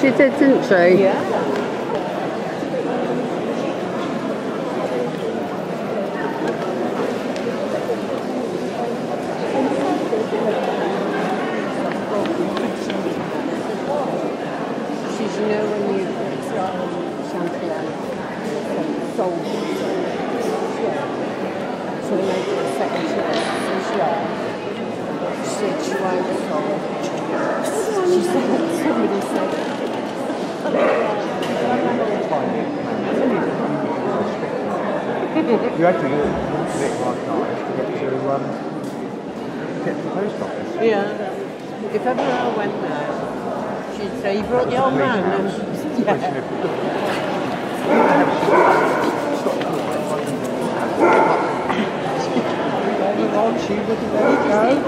She did, didn't she? Yeah. She's, you know, when you start champagne, So we made second choice. She said she. She said, somebody said, You had to a bit last night to get to um, get to the post office. yeah. If ever I went there, she'd say, you brought the old man. Yeah. she was a very proud.